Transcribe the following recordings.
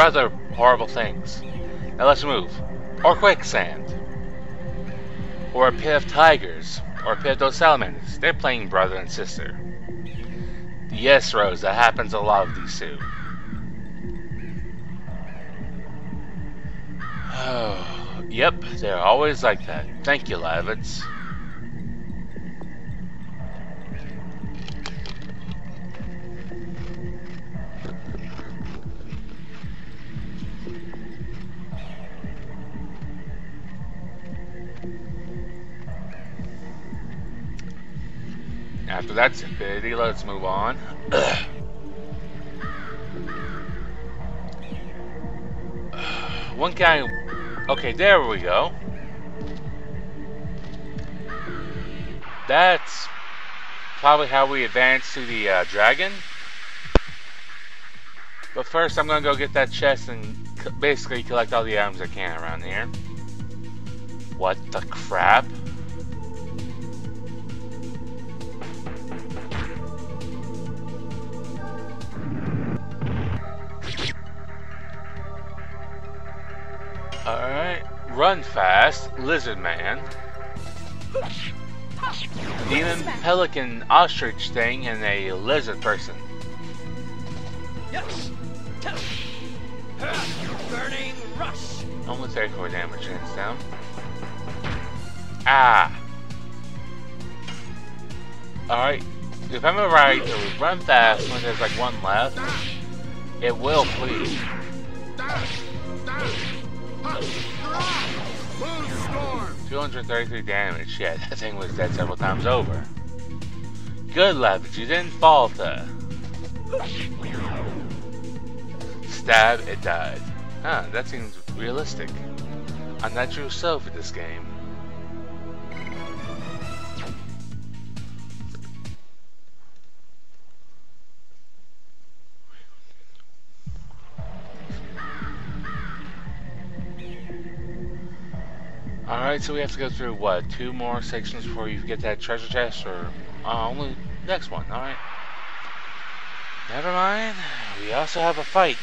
other horrible things. Now let's move. Or quicksand. Or a pit of tigers. Or a pit of those salamanders. They're playing brother and sister. Yes, Rose, that happens a lot with these two. Oh, yep, they're always like that. Thank you, Lavitz. After that stupidity, let's move on. One guy... Okay, there we go. That's probably how we advance to the uh, dragon. But first, I'm gonna go get that chest and basically collect all the items I can around here. What the crap? Run fast, lizard man. Demon pelican ostrich thing and a lizard person. Yes. Burning rush. Almost Only 34 damage hands down. Ah. Alright. If I'm right, it run fast when there's like one left. It will please. 233 damage. Yeah, that thing was dead several times over. Good left, you didn't falter. Stab, it died. Huh, that seems realistic. Unnatural self in this game. Alright, so we have to go through, what, two more sections before you get that treasure chest, or uh, only next one, alright? Never mind, we also have a fight.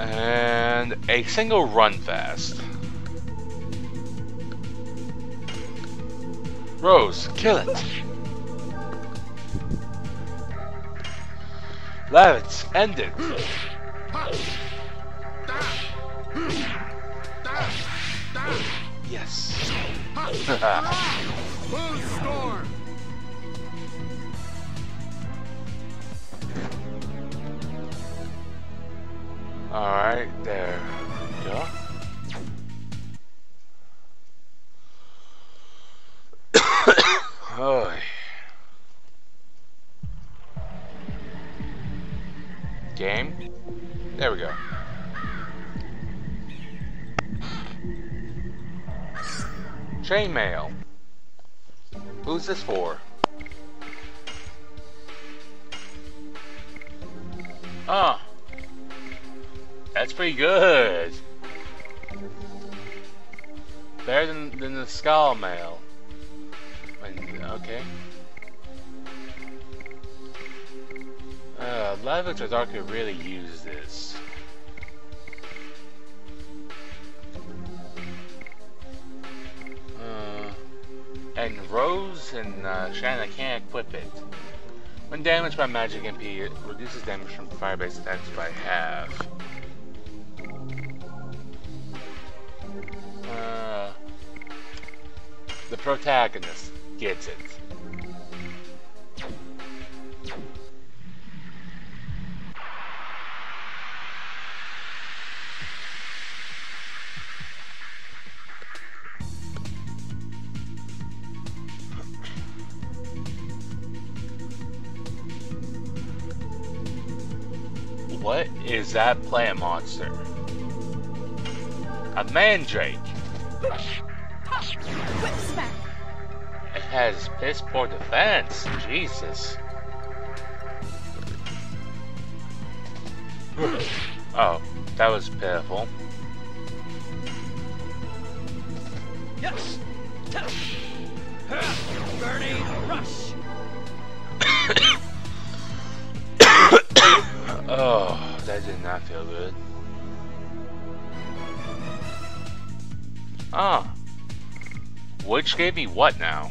And a single run fast. Rose, kill it! Let's end it. Yes. Alright, there we go. Game. There we go. Chainmail. Who's this for? Oh. That's pretty good. Better than, than the skull mail. Okay. Uh, Lavitz Dart could really use this. Uh, and Rose and uh, Shana can't equip it. When damaged by magic MP, it reduces damage from fire-based attacks by half. Uh, the protagonist gets it. that plant monster? A mandrake. It has piss poor defense. Jesus. oh, that was pitiful. Yes. Burning rush. oh. That did not feel good. Ah. Which gave me what now?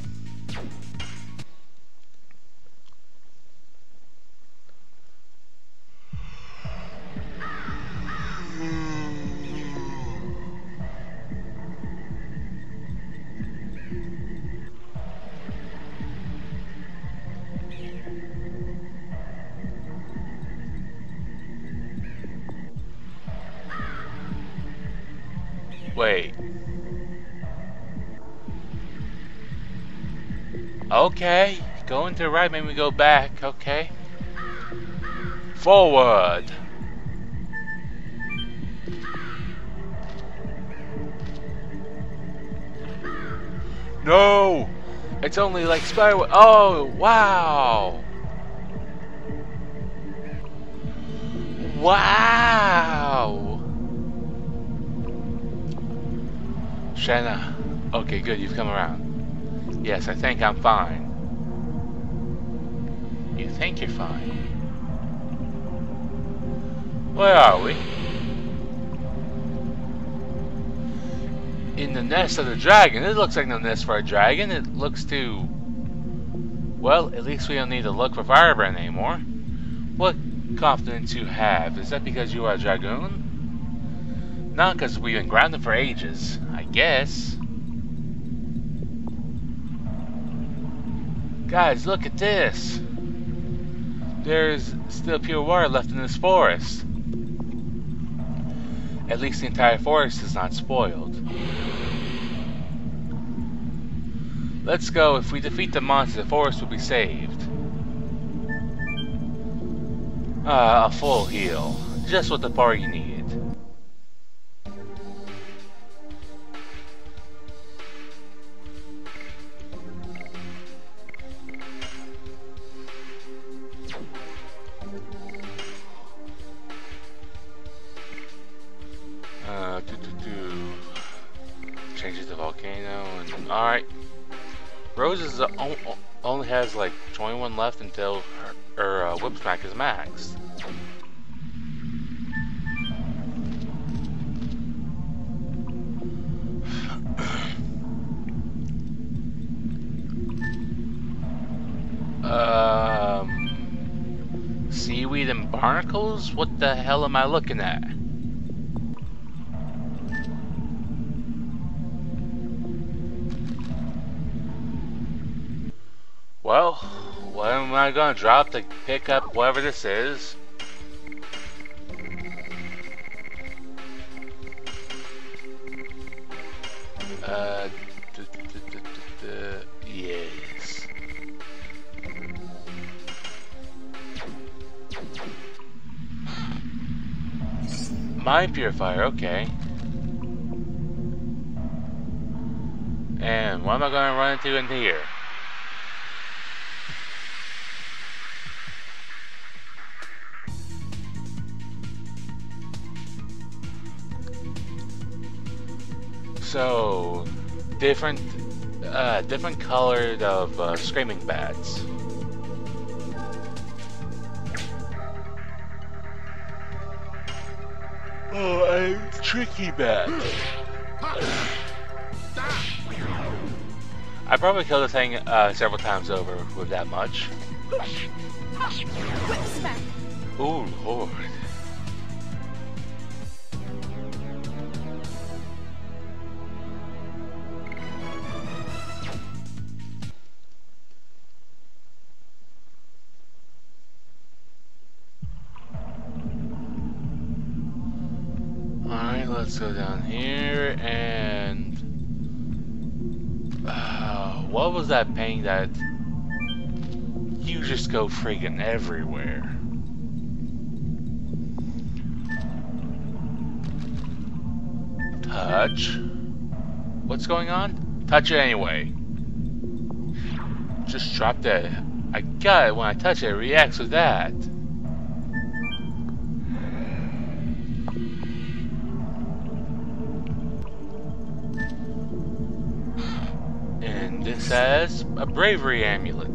Okay, going to the right, maybe we go back, okay. Forward! No! It's only like spider. Oh, wow! Wow! Shana. Okay, good, you've come around. Yes, I think I'm fine. You think you're fine? Where are we? In the nest of the dragon. It looks like no nest for a dragon. It looks too... Well, at least we don't need to look for Feyrbrand anymore. What confidence you have? Is that because you are a dragoon? Not because we've been grounded for ages, guess. Guys, look at this. There's still pure water left in this forest. At least the entire forest is not spoiled. Let's go. If we defeat the monster, the forest will be saved. Ah, a full heal. Just what the party needed. Changes the volcano and alright. Rose is, only has like 21 left until her, her uh, whip smack is maxed. um, seaweed and barnacles? What the hell am I looking at? Well, what am I gonna drop to pick up whatever this is? Uh, yes. Mind purifier, okay. And what am I gonna run into in here? So, different, uh, different colored of uh, screaming bats. Oh, a tricky bat. I probably killed this thing uh, several times over with that much. Ooh, lord. Let's go down here and... Uh, what was that pain that... You just go friggin' everywhere. Touch? What's going on? Touch it anyway. Just drop that. I got it when I touch it, it reacts with that. says a bravery amulet.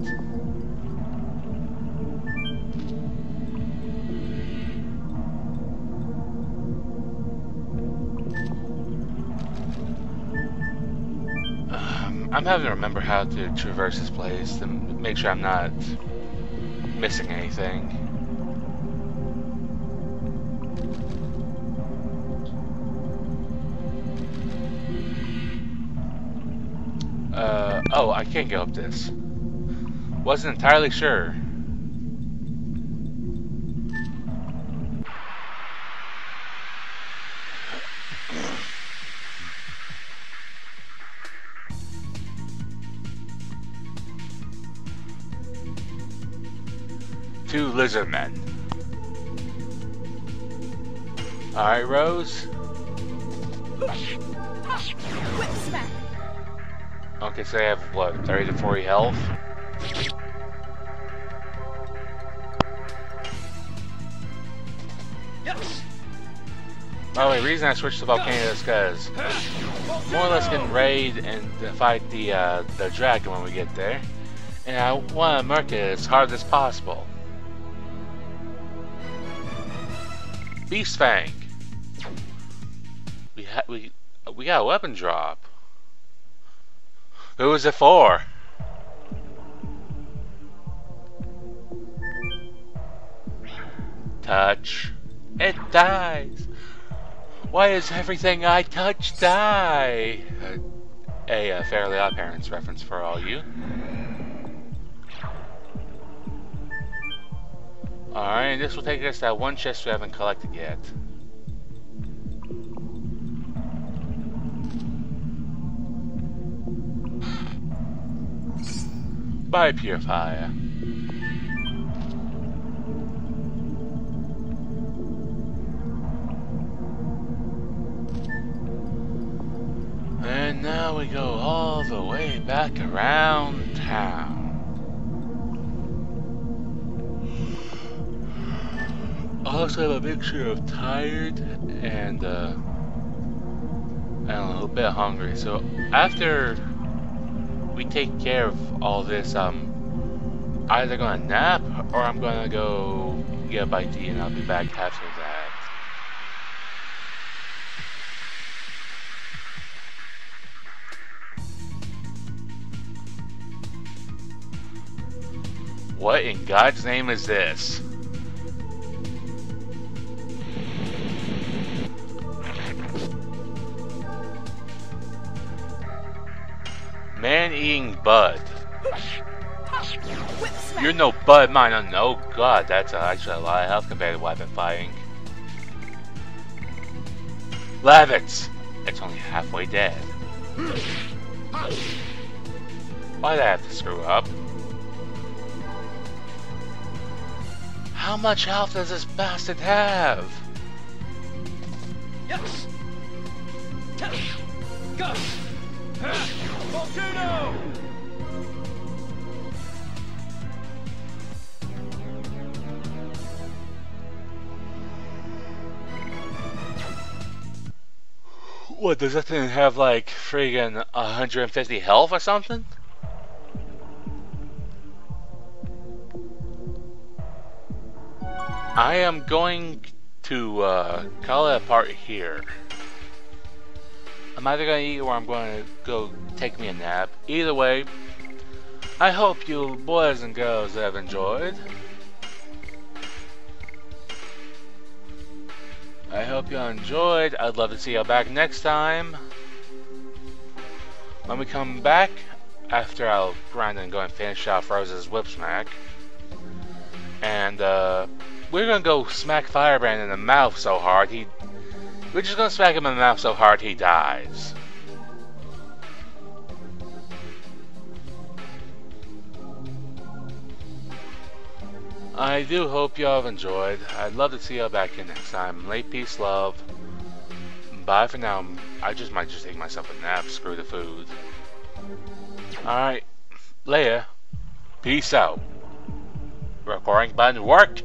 Um, I'm having to remember how to traverse this place and make sure I'm not missing anything. Uh, oh, I can't go up this. Wasn't entirely sure. Two lizard men. Alright, Rose. Whip smack. Okay, so I have what, 30 to 40 health? Oh, the reason I switched to Volcano is because more or less can raid and fight the uh, the dragon when we get there. And I want to mark it as hard as possible. Beast Fang. We ha we we got a weapon drop. Who is it for? Touch. It dies. Why does everything I touch die? A uh, Fairly Odd Parents reference for all you. Alright, this will take us to that one chest we haven't collected yet. Bye, Purifier. And now we go all the way back around town. I also have a mixture of tired and uh, I don't know, a little bit hungry. So after we take care of all this, I'm either gonna nap or I'm gonna go get a bite to eat and I'll be back after that. What in God's name is this? Man eating bud. You're no bud mine. Oh no, God, that's actually a lot of health compared to what I've been fighting. Lavitz! It's only halfway dead. Why'd I have to screw up? How much health does this bastard have? Yes. Go. Volcano. What, does that thing have like friggin' 150 health or something? I am going to uh, call it a part here. I'm either going to eat or I'm going to go take me a nap. Either way, I hope you boys and girls have enjoyed. I hope you enjoyed. I'd love to see you back next time. When we come back, after I'll grind and go and finish off Rose's whip smack. And uh, we're gonna go smack Feyrbrand in the mouth so hard he. We're just gonna smack him in the mouth so hard he dies. I do hope y'all have enjoyed. I'd love to see y'all back here next time. Late peace, love. Bye for now. I just might just take myself a nap. Screw the food. Alright. Leia. Peace out. Recording button worked.